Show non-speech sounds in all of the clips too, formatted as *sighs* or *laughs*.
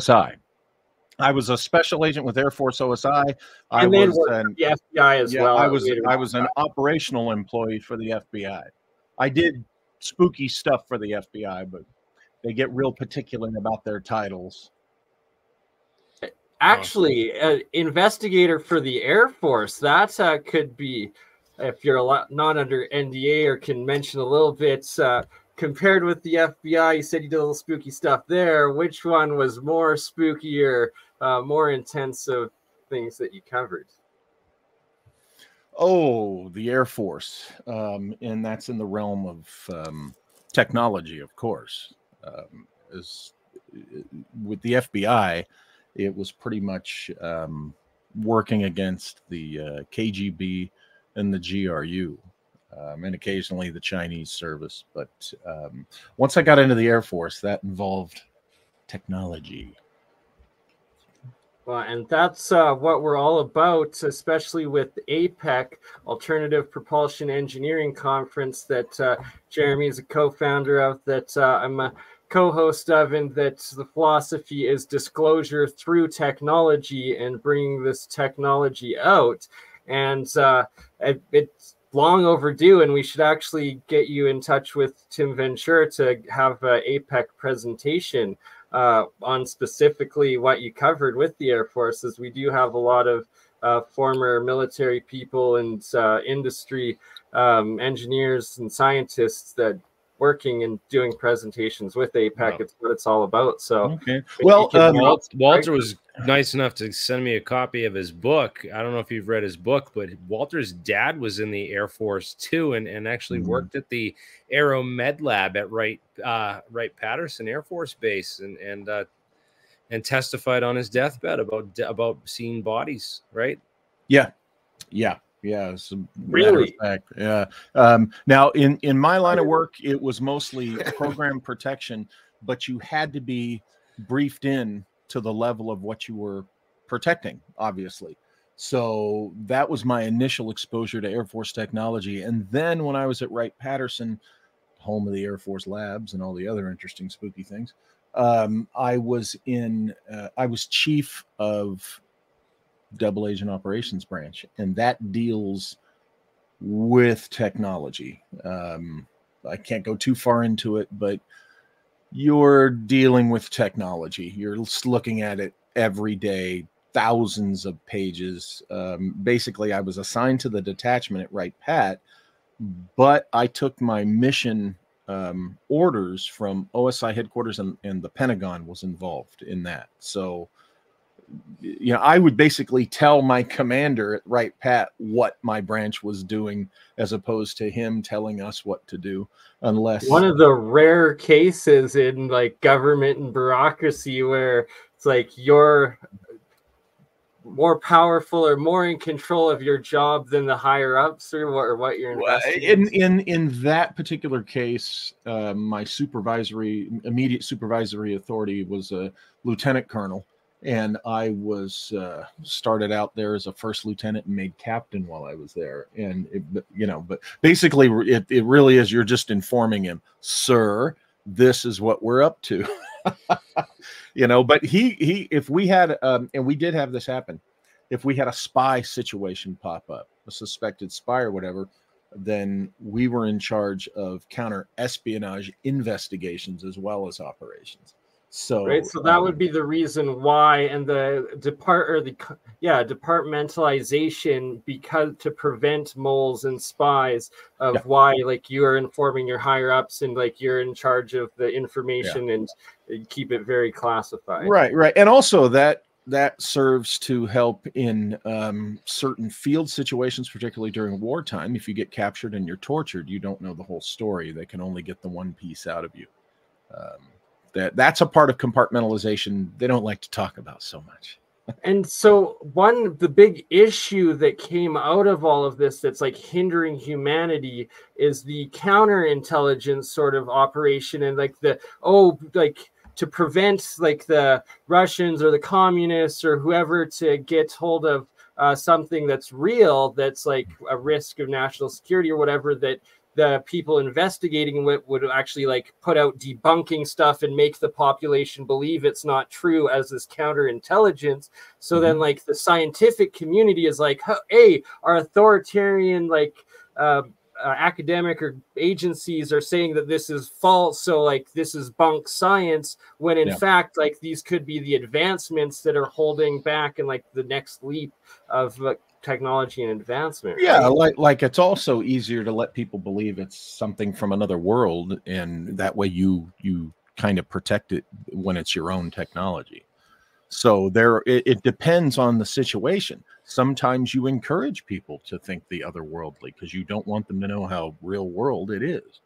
OSI. I was a special agent with Air Force OSI. I And then was an, for the FBI as yeah, well. I was I was an operational employee for the FBI. I did spooky stuff for the FBI, but they get real particular about their titles. actually an investigator for the Air Force. That uh, could be, if you're a lot, not under NDA or can mention a little bit. Uh, compared with the FBI, you said you did a little spooky stuff there. Which one was more spooky or uh, more intensive things that you covered? Oh, the Air Force, um, and that's in the realm of um, technology, of course. Um, as with the FBI, it was pretty much um, working against the uh, KGB and the GRU, um, and occasionally the Chinese service. But um, once I got into the Air Force, that involved technology. Well, and that's uh, what we're all about, especially with APEC, Alternative Propulsion Engineering Conference, that uh, Jeremy is a co founder of, that uh, I'm a co host of, and that the philosophy is disclosure through technology and bringing this technology out. And uh, it, it's long overdue, and we should actually get you in touch with Tim Ventura to have an APEC presentation uh, on specifically what you covered with the Air Force, as we do have a lot of uh, former military people and uh, industry um, engineers and scientists that working and doing presentations with APEC. Wow. It's what it's all about. So, Okay. Well, you um, help- Walt, Walter was nice enough to send me a copy of his book. I don't know if you've read his book, but Walter's dad was in the Air Force too, and, and actually Mhm. worked at the Aero Med Lab at Wright uh, Wright Patterson Air Force Base, and and uh, and testified on his deathbed about about seeing bodies. Right? Yeah, yeah, yeah. As a matter of Really? fact, yeah. Um, now, in in my line of work, it was mostly *laughs* program protection, but you had to be briefed in to the level of what you were protecting, obviously. So that was my initial exposure to Air Force technology, and then when I was at Wright Patterson, home of the Air Force labs and all the other interesting spooky things, um, I was in. Uh, I was chief of double agent operations branch and that deals with technology. Um, i can't go too far into it but you're dealing with technology. You're looking at it every day thousands of pages. Um, basically i was assigned to the detachment at Wright Pat but i took my mission um, orders from osi headquarters and, and the pentagon was involved in that. So you know, I would basically tell my commander at Wright Pat what my branch was doing, as opposed to him telling us what to do, unless one of the rare cases in like government and bureaucracy where it's like you're more powerful or more in control of your job than the higher ups or what, or what you're Well, in in in that particular case, uh, my supervisory immediate supervisory authority was a lieutenant colonel, and I was uh, started out there as a first lieutenant and made captain while I was there. And it, you know, but basically, it it really is you're just informing him, sir, this is what we're up to. *laughs* you know, but he he if we had um, and we did have this happen, if we had a spy situation pop up, a suspected spy or whatever then we were in charge of counter espionage investigations as well as operations. So, right so that um, would be the reason why and the depart or the yeah departmentalization because to prevent moles and spies of Yeah. why like you are informing your higher ups and like you're in charge of the information and uh, keep it very classified right, right, and also that that serves to help in um, certain field situations, particularly during wartime. If you get captured and you're tortured, you don't know the whole story. They can only get the one piece out of you. Um, that that's a part of compartmentalization they don't like to talk about so much. And so one the big issue that came out of all of this that's like hindering humanity is the counterintelligence sort of operation and like the oh like to prevent like the Russians or the communists or whoever to get hold of uh, something that's real that's like a risk of national security or whatever that the people investigating it would actually like put out debunking stuff and make the population believe it's not true as this counterintelligence. So mm-hmm. then, like the scientific community is like, hey, our authoritarian like. Uh, uh, academic or agencies are saying that this is false so like this is bunk science when in yeah. fact like these could be the advancements that are holding back and like the next leap of uh, technology and advancement yeah right? like like it's also easier to let people believe it's something from another world and that way you you kind of protect it when it's your own technology so there it, it, depends on the situation. Sometimes you encourage people to think the otherworldly because you don't want them to know how real world it is.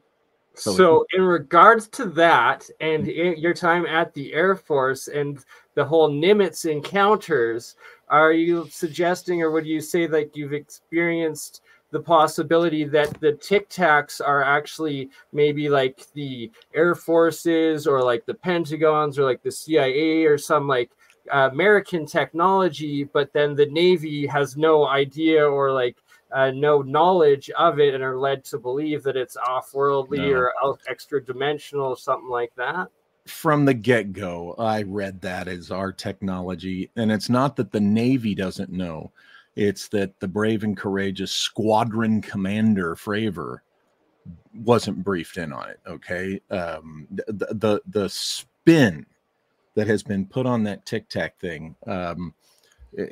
So, so in regards to that and your time at the Air Force and the whole Nimitz encounters, are you suggesting or would you say that you've experienced the possibility that the tic tacs are actually maybe like the air forces or like the pentagons or like the cia or some like uh, American technology, but then the Navy has no idea or like uh, no knowledge of it and are led to believe that it's off-worldly no. or extra dimensional, or something like that. From the get-go, I read that as our technology, and it's not that the Navy doesn't know; it's that the brave and courageous squadron commander Fravor wasn't briefed in on it. Okay, um, the the the spin that has been put on that tic tac thing. Um,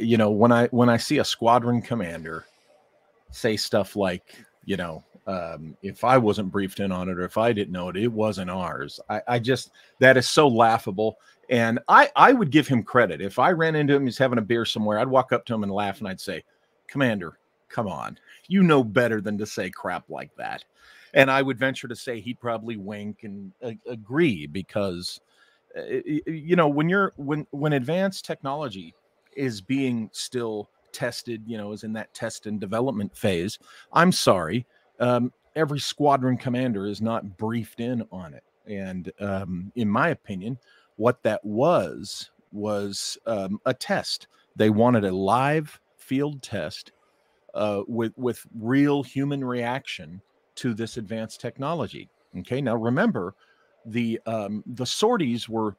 you know, when I when I see a squadron commander say stuff like, you know, um, if I wasn't briefed in on it or if I didn't know it, it wasn't ours. I, I just that is so laughable. And I I would give him credit if I ran into him, he's having a beer somewhere. I'd walk up to him and laugh, and I'd say, "Commander, come on, you know better than to say crap like that." And I would venture to say he'd probably wink and uh, agree because uh, you know when you're when when advanced technology is being still tested you know is in that test and development phase i'm sorry um, every squadron commander is not briefed in on it. And um, in my opinion what that was was um, a test. They wanted a live field test uh, with with real human reaction to this advanced technology. Okay now remember the um, the sorties were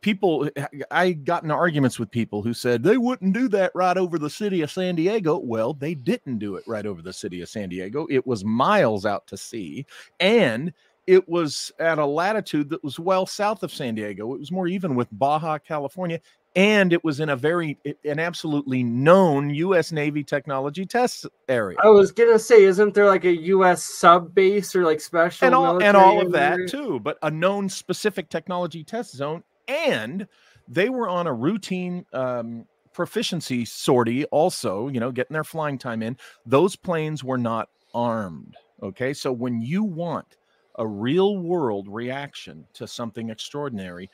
people uh, i got in arguments with people who said they wouldn't do that right over the city of san diego well they didn't do it right over the city of san diego it was miles out to sea and it was at a latitude that was well south of san diego it was more even with baja california and it was in a very an absolutely known U.S. Navy technology test area. I was gonna say, isn't there like a U.S. sub base or like special and all and all of that too? But a known specific technology test zone, and they were on a routine um, proficiency sortie. Also, you know, getting their flying time in. Those planes were not armed. Okay, so when you want a real world reaction to something extraordinary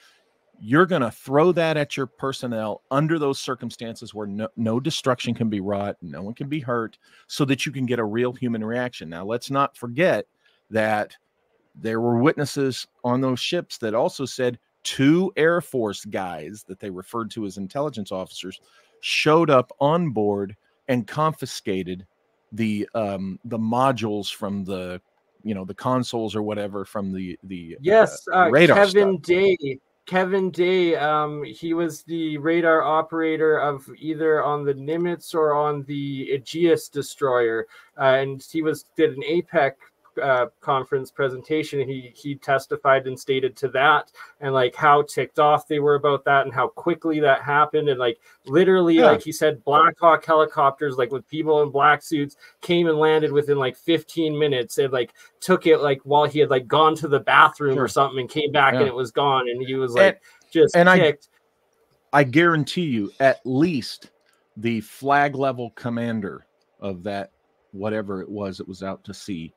you're going to throw that at your personnel under those circumstances where no, no destruction can be wrought, no one can be hurt, so that you can get a real human reaction. Now, let's not forget that there were witnesses on those ships that also said two Air Force guys that they referred to as intelligence officers showed up on board and confiscated the um, the modules from the you know the consoles or whatever from the the yes uh, uh, radar Kevin stuff. Day Kevin Day, um, he was the radar operator of either on the Nimitz or on the Aegis destroyer, uh, and he was did an APEC uh, conference presentation. He he testified and stated to that, and like how ticked off they were about that, and how quickly that happened, and like literally, yeah. like he said, Black Hawk helicopters, like with people in black suits, came and landed within like 15 minutes, and like took it like while he had like gone to the bathroom sure. or something, and came back yeah. and it was gone, and he was like and, just and ticked. I I guarantee you, at least the flag level commander of that whatever it was it was out to sea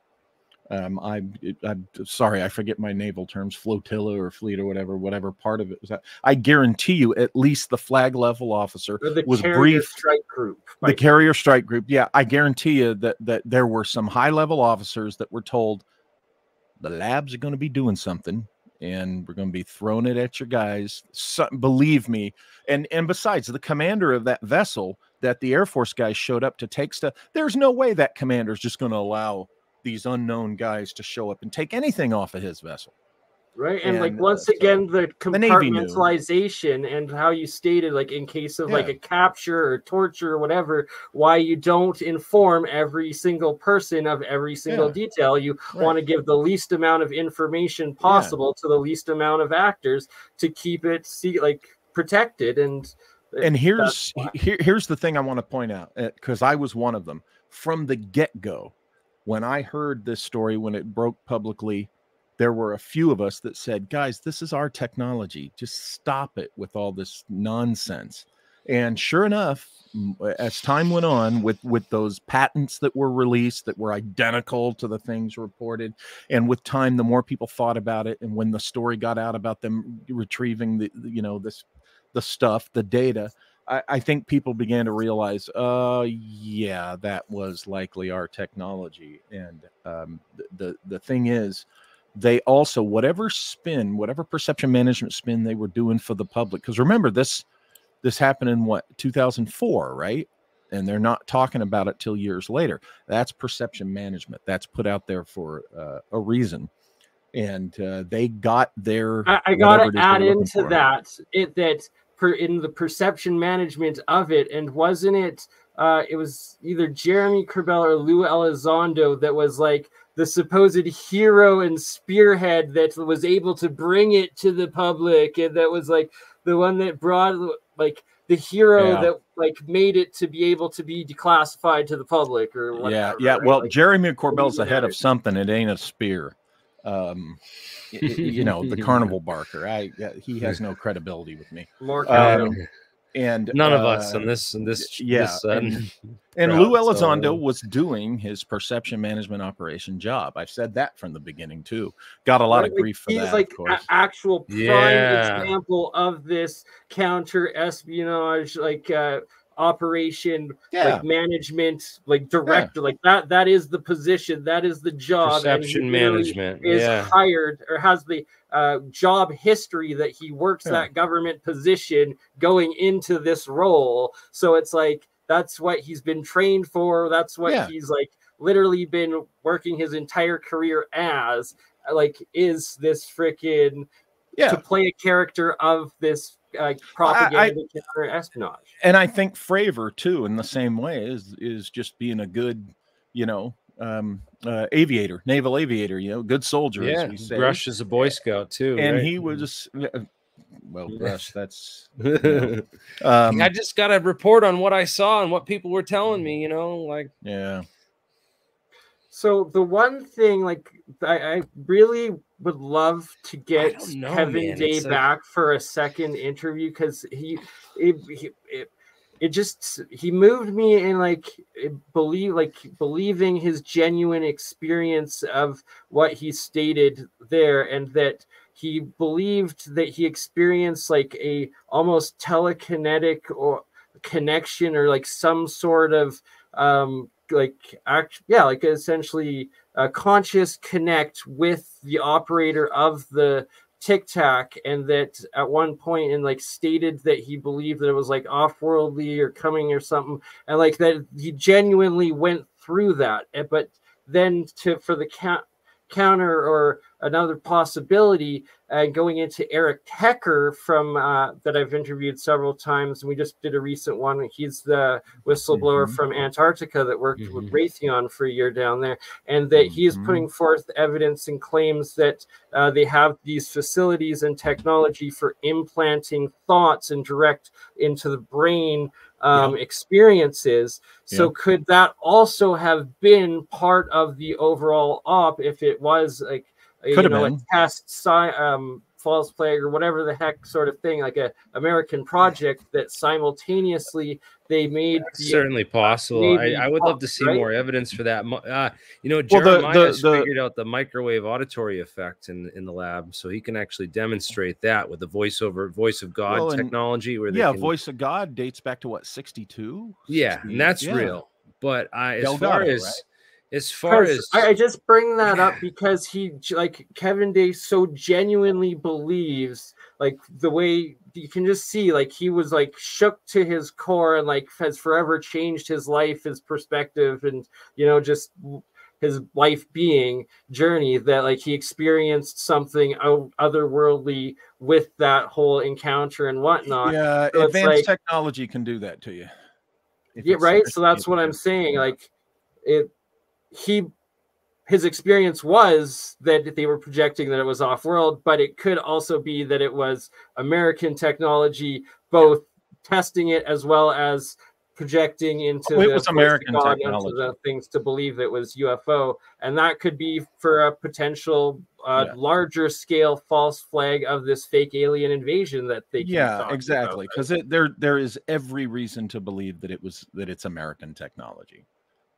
um, I, I'm sorry, I forget my naval terms, flotilla or fleet or whatever, whatever part of it was that. I guarantee you, at least the flag level officer was brief. Strike group, the carrier strike group. Yeah, I guarantee you that that there were some high level officers that were told the labs are going to be doing something and we're going to be throwing it at your guys. So, believe me. And and besides, the commander of that vessel that the Air Force guys showed up to take stuff, there's no way that commander is just going to allow these unknown guys to show up and take anything off of his vessel. Right. And, like once uh, again, the the compartmentalization and how you stated, like in case of like a capture or torture or whatever, why you don't inform every single person of every single Yeah. detail. You Right. want to give the least amount of information possible to the least amount of actors to keep it see like protected and and here's here, here's the thing I want to point out because I was one of them from the get go. When I heard this story, when it broke publicly, there were a few of us that said, "Guys, this is our technology. Just stop it with all this nonsense." And sure enough, as time went on, with with those patents that were released that were identical to the things reported, and with time, the more people thought about it, and when the story got out about them retrieving the, you know this the stuff, the data, I, I think people began to realize, uh, yeah, that was likely our technology. And um, the, the the thing is, they also whatever spin, whatever perception management spin they were doing for the public, because remember this this happened in what 2004, right? And they're not talking about it till years later. That's perception management. That's put out there for uh, a reason. And uh, they got their. I, I is they're add into for. that it that per, in the perception management of it, and wasn't it? Uh, it was either Jeremy Corbell or Lou Elizondo that was like the supposed hero and spearhead that was able to bring it to the public, and that was like the one that brought like the hero Yeah. that like made it to be able to be declassified to the public or whatever. yeah yeah right? well Like, jeremy corbell's even ahead of something it ain't a spear um y- y- you *laughs* know the carnival barker i he has no credibility with me. More um, and None of us uh, in this in this yeah, this, uh, and- *laughs* and lou elizondo so- was doing his perception management operation job. I've said that from the beginning too. Got a lot of grief for he's that like of a- course. actual prime Yeah. example of this counter espionage like uh operation yeah like management like director like that that is the position that is the job and he perception literally management. is Yeah. hired or has the uh, job history that he works Yeah. that government position going into this role so it's like that's what he's been trained for that's what Yeah. he's like literally been working his entire career as like is this freaking yeah to play a character of this uh, propaganda counter espionage and I think Fravor too, in the same way, is is just being a good, you know, um, uh, aviator, naval aviator, you know, good soldier, Yeah, as we say. Brush is a Boy Scout too. and right? he was, uh, well, Brush. That's *laughs* I um, just got a report on what I saw and what people were telling me. You know, like yeah, So the one thing, like, I, I really would love to get know, Kevin man. Day back for a second interview because he, it, he it, it just he moved me in like believe like believing his genuine experience of what he stated there and that he believed that he experienced like a almost telekinetic or connection or like some sort of um like act yeah like essentially a conscious connect with the operator of the tic tac and that at one point and like stated that he believed that it was like off-worldly or coming or something and like that he genuinely went through that eh, but then to for the count counter or another possibility uh, going into Eric Hecker from uh, that I've interviewed several times, and we just did a recent one. He's the whistleblower Mhm. from Antarctica that worked Mhm. with Raytheon for a year down there, and that he is Mhm. putting forth evidence and claims that uh, they have these facilities and technology for implanting thoughts and direct into the brain um, experiences. So Yeah. could that also have been part of the overall op if it was like Could have know, been. a test sci- um, false flag or whatever the heck sort of thing, like a American project that simultaneously they made the certainly possible. maybe I, I would love to see right? more evidence for that. Uh, you know, Well, the- the- the- figured out the microwave auditory effect in in the lab, so he can actually demonstrate that with the voiceover voice of God Well, and- technology. Where they yeah. can, Voice of God dates back to what sixty two. yeah, and that's real. But I, as Delgado, far as right? As far as I, I just bring that up *sighs* because he like Kevin Day so genuinely believes like the way you can just see like he was like shook to his core and like has forever changed his life, his perspective, and you know just his life being journey that like he experienced something otherworldly with that whole encounter and whatnot. Yeah, so advanced like, technology can do that to you. Yeah, right. So that's what I'm saying. Like it, he, his experience was that they were projecting that it was off world, but it could also be that it was American technology, both testing it as well as projecting into oh, it was American technology. the things to believe it was UFO, and that could be for a potential uh, yeah. larger scale false flag of this fake alien invasion that they yeah exactly because there there is every reason to believe that it was that it's American technology.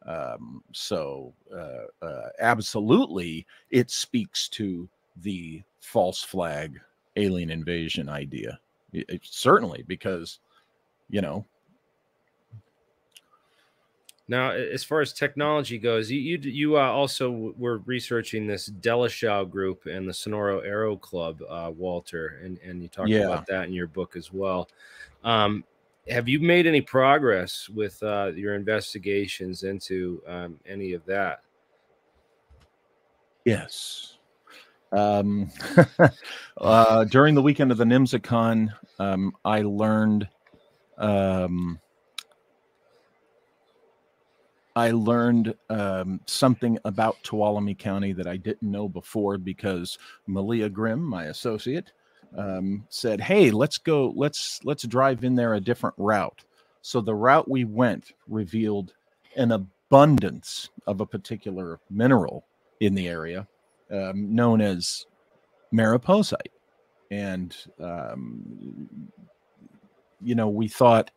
Um, so uh, uh, absolutely, it speaks to the false flag alien invasion idea. It, it, certainly because you know now, as far as technology goes, you you, you uh, also were researching this Dellschau group and the Sonora Aero Club, uh, Walter, and and you talked yeah. about that in your book as well. Um, have you made any progress with uh, your investigations into um, any of that? Yes. Um, *laughs* uh, during the weekend of the NMSACon, um, I learned um, I learned um, something about Tuolumne County that I didn't know before because Malia Grimm, my associate, um, said, "Hey, let's go. Let's let's drive in there a different route." So the route we went revealed an abundance of a particular mineral in the area, um, known as mariposite, and um, you know we thought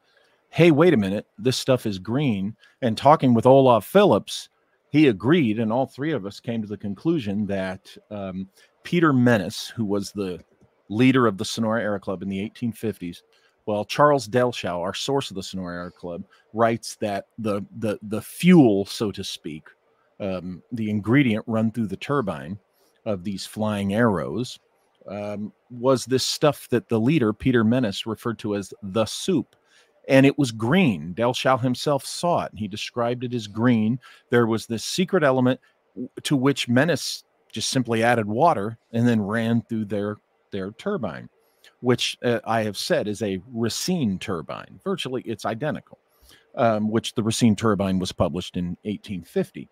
hey, wait a minute, this stuff is green. And talking with Olaf Phillips, he agreed, and all three of us came to the conclusion that um, Peter Mennis, who was the leader of the Sonora Aero Club in the 1850s, well, Charles Dellschau, our source of the Sonora Aero Club, writes that the the the fuel, so to speak, um, the ingredient run through the turbine of these flying arrows um, was this stuff that the leader Peter Mennis referred to as the soup and it was green. Dellschau himself saw it. And He described it as green. There was this secret element to which Mennis just simply added water and then ran through their their turbine, which uh, I have said is a Racine turbine. Virtually, it's identical. Um, which the Racine turbine was published in 1850.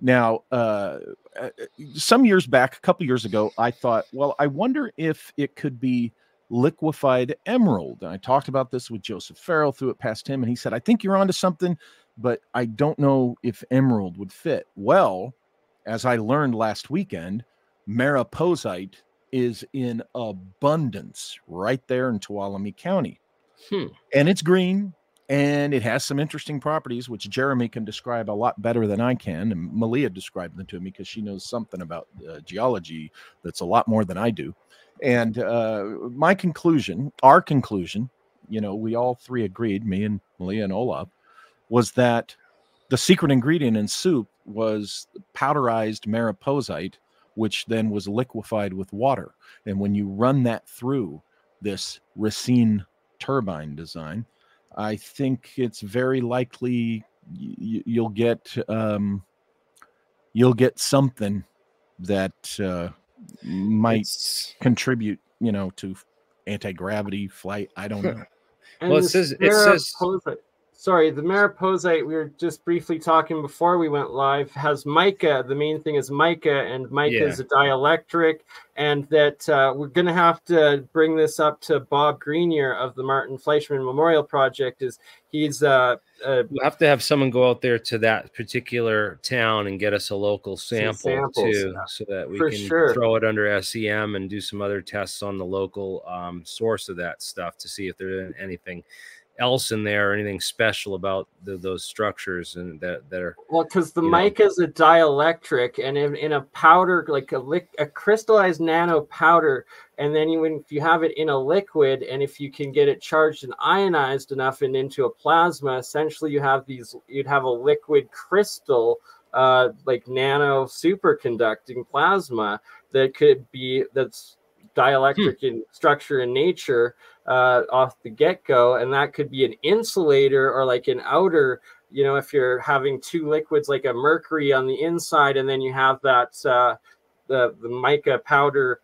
Now, uh, uh, some years back, a couple years ago, I thought, well, I wonder if it could be liquefied emerald. And I talked about this with Joseph Farrell, threw it past him, and he said, I think you're onto something, but I don't know if emerald would fit. Well, as I learned last weekend, mariposite is in abundance right there in Tuolumne County. Hmm. And it's green and it has some interesting properties, which Jeremy can describe a lot better than I can. And Malia described them to me because she knows something about uh, geology that's a lot more than I do. And uh, my conclusion, our conclusion, you know, we all three agreed, me and Malia and Olaf, was that the secret ingredient in soup was powderized mariposite, which then was liquefied with water. And when you run that through this Racine turbine design, I think it's very likely y- you'll get um, you'll get something that uh, might it's... contribute, you know, to anti gravity flight. I don't know. *laughs* well, it says it says sorry, the mariposite we were just briefly talking before we went live has mica. The main thing is mica, and mica yeah. is a dielectric, and that uh, we're going to have to bring this up to Bob Greenyer of the Martin Fleischmann Memorial Project. Is he's uh, uh, we'll have to have someone go out there to that particular town and get us a local sample samples, too, yeah. so that we can sure. throw it under SEM and do some other tests on the local um, source of that stuff to see if there's anything else in there or anything special about the, those structures and that that are well because the mic know. is a dielectric and in, in a powder like a, li- a crystallized nano powder and then you, if you have it in a liquid and if you can get it charged and ionized enough and into a plasma essentially you have these you'd have a liquid crystal uh, like nano superconducting plasma that could be that's dielectric hmm. in structure and nature uh, off the get go, and that could be an insulator or like an outer you know, if you're having two liquids like a mercury on the inside, and then you have that uh, the the mica powder